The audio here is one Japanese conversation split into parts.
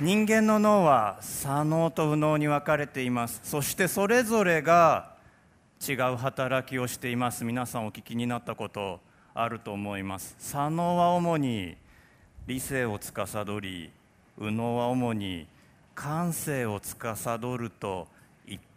人間の脳は左脳と右脳に分かれています。そしてそれぞれが違う働きをしています。皆さんお聞きになったことあると思います。左脳は主に理性を司り右脳は主に感性を司ると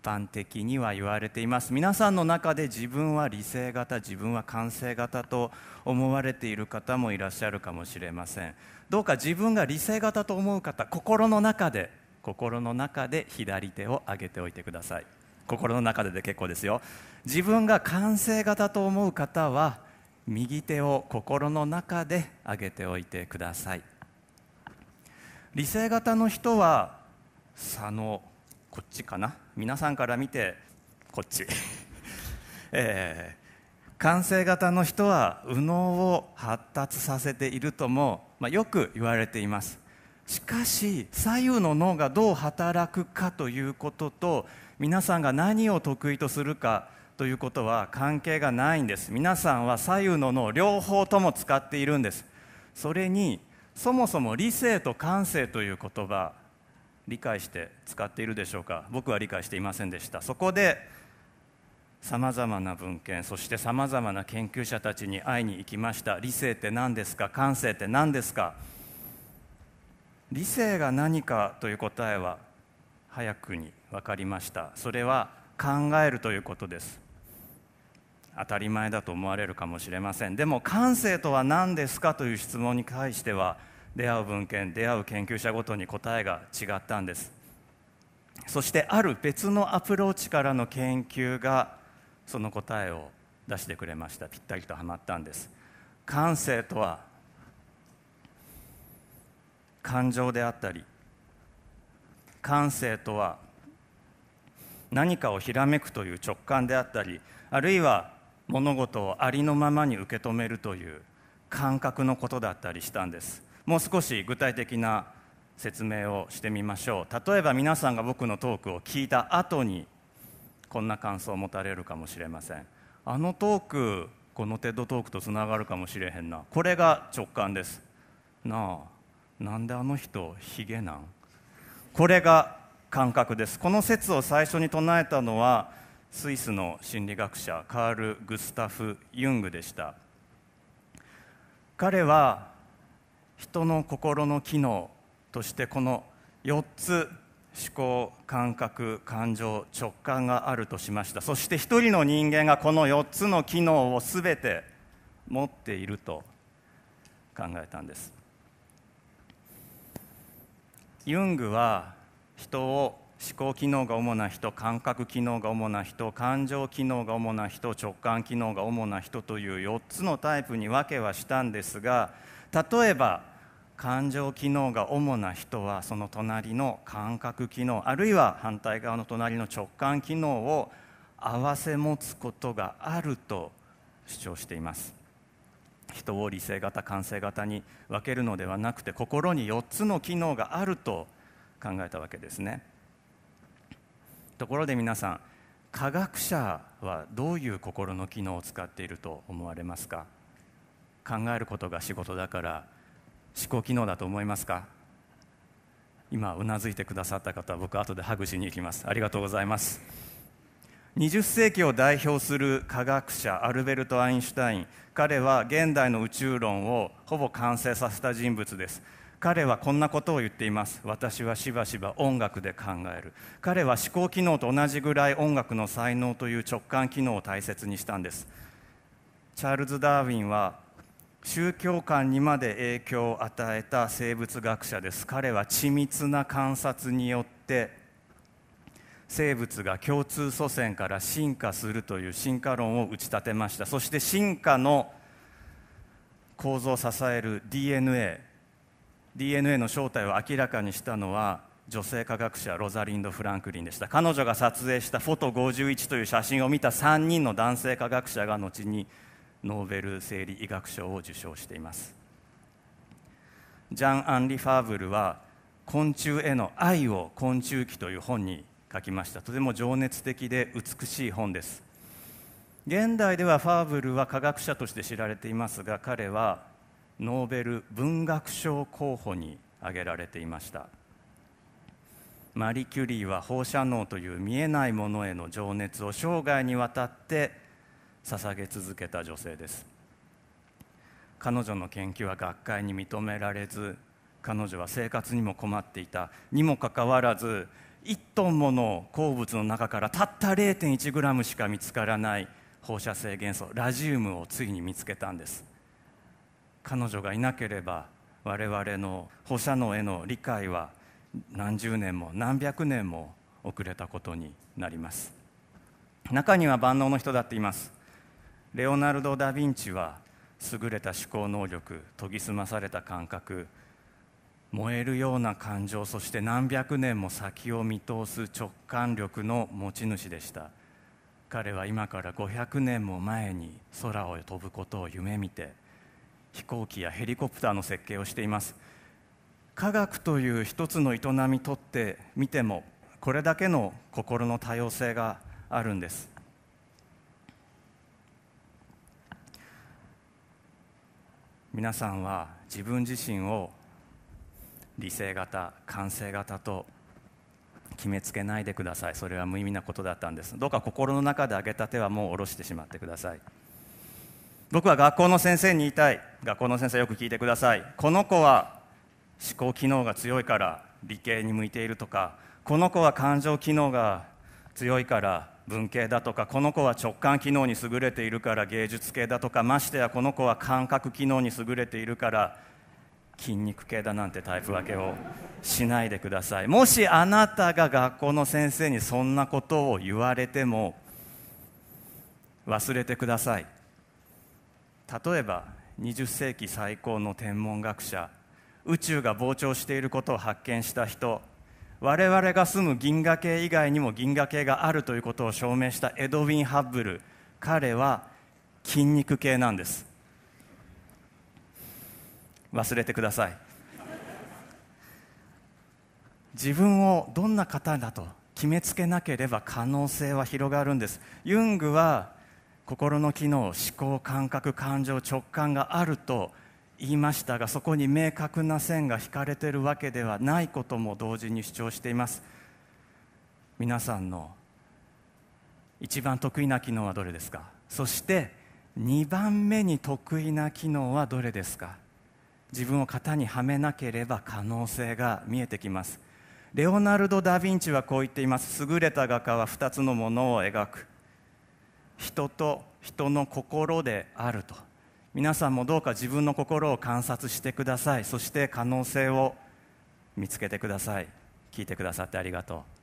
般的には言われています。皆さんの中で自分は理性型自分は感性型と思われている方もいらっしゃるかもしれません。どうか自分が理性型と思う方心の中で心の中で左手を上げておいてください。心の中でで結構ですよ。自分が感性型と思う方は右手を心の中で上げておいてください。理性型の人は左脳こっちかな？皆さんから見てこっち、えー、感性型の人は右脳を発達させているとも、まあ、よく言われています。しかし左右の脳がどう働くかということと皆さんが何を得意とするかということは関係がないんです。皆さんは左右の脳両方とも使っているんです。それにそもそも理性と感性という言葉理解して使っているでしょうか？僕は理解していませんでした。そこでさまざまな文献そしてさまざまな研究者たちに会いに行きました。理性って何ですか？感性って何ですか？理性が何かという答えは早くに分かりました。それは考えるということです。当たり前だと思われるかもしれません。でも感性とは何ですか？という質問に対しては出会う文献出会う研究者ごとに答えが違ったんです。そしてある別のアプローチからの研究がその答えを出してくれました。ぴったりとはまったんです。感性とは感情であったり感性とは何かをひらめくという直感であったりあるいは物事をありのままに受け止めるという感覚のことだったりしたんです。もう少し具体的な説明をしてみましょう。例えば皆さんが僕のトークを聞いた後にこんな感想を持たれるかもしれません。あのトークこのテッドトークとつながるかもしれへんな。これが直感です。なあなんであの人ヒゲなん？これが感覚です。この説を最初に唱えたのはスイスの心理学者カール・グスタフ・ユングでした。彼は人の心の機能としてこの4つ思考感覚感情直感があるとしました。そして一人の人間がこの4つの機能を全て持っていると考えたんです。ユングは人を思考機能が主な人感覚機能が主な人感情機能が主な人直感機能が主な人という4つのタイプに分けはしたんですが例えば感情機能が主な人はその隣の感覚機能あるいは反対側の隣の直感機能を併せ持つことがあると主張しています。人を理性型感性型に分けるのではなくて心に4つの機能があると考えたわけですね。ところで皆さん科学者はどういう心の機能を使っていると思われますか？考えることが仕事だから思考機能だと思いますか？今うなずいてくださった方は僕後でハグしに行きます。ありがとうございます。20世紀を代表する科学者アルベルト・アインシュタイン。彼は現代の宇宙論をほぼ完成させた人物です。彼はこんなことを言っています。私はしばしば音楽で考える。彼は思考機能と同じぐらい音楽の才能という直感機能を大切にしたんです。チャールズ・ダーウィンは宗教観にまで影響を与えた生物学者です。彼は緻密な観察によって生物が共通祖先から進化するという進化論を打ち立てました。そして進化の構造を支える DNA DNA の正体を明らかにしたのは女性科学者ロザリンド・フランクリンでした。彼女が撮影したフォト51という写真を見た3人の男性科学者が後にノーベル生理医学賞を受賞しています。ジャン・アンリ・ファーブルは昆虫への愛を昆虫記という本に書きました。とても情熱的で美しい本です。現代ではファーブルは科学者として知られていますが彼はノーベル文学賞候補に挙げられていました。マリ・キュリーは放射能という見えないものへの情熱を生涯にわたって捧げ続けた女性です。彼女の研究は学会に認められず彼女は生活にも困っていた。にもかかわらず1トンもの鉱物の中からたった0.1グラムしか見つからない。放射性元素ラジウムをついに見つけたんです。彼女がいなければ我々の放射能への理解は何十年も何百年も遅れたことになります。中には万能の人だっています。レオナルド・ダ・ヴィンチは優れた思考能力研ぎ澄まされた感覚燃えるような感情そして何百年も先を見通す直感力の持ち主でした。彼は今から500年も前に空を飛ぶことを夢見て飛行機やヘリコプターの設計をしています。科学という一つの営みとってみてもこれだけの心の多様性があるんです。皆さんは自分自身を理性型感性型と決めつけないでください。それは無意味なことだったんです。どうか心の中で上げた手はもう下ろしてしまってください。僕は学校の先生に言いたい。学校の先生よく聞いてください。この子は思考機能が強いから理系に向いているとか。この子は感情機能が強いから文系だとかこの子は直感機能に優れているから芸術系だとかましてやこの子は感覚機能に優れているから筋肉系だなんてタイプ分けをしないでください。もしあなたが学校の先生にそんなことを言われても忘れてください。例えば20世紀最高の天文学者宇宙が膨張していることを発見した人我々が住む銀河系以外にも銀河系があるということを証明したエドウィン・ハッブル彼は筋肉系なんです。忘れてください。自分をどんな方だと決めつけなければ可能性は広がるんです。ユングは心の機能思考感覚感情直感があると言いましたがそこに明確な線が引かれているわけではないことも同時に主張しています。皆さんの一番得意な機能はどれですか？そして2番目に得意な機能はどれですか？自分を型にはめなければ可能性が見えてきます。レオナルド・ダ・ヴィンチはこう言っています。優れた画家は2つのものを描く。人と人の心であると。皆さんもどうか自分の心を観察してください。そして可能性を見つけてください。聞いてくださってありがとう。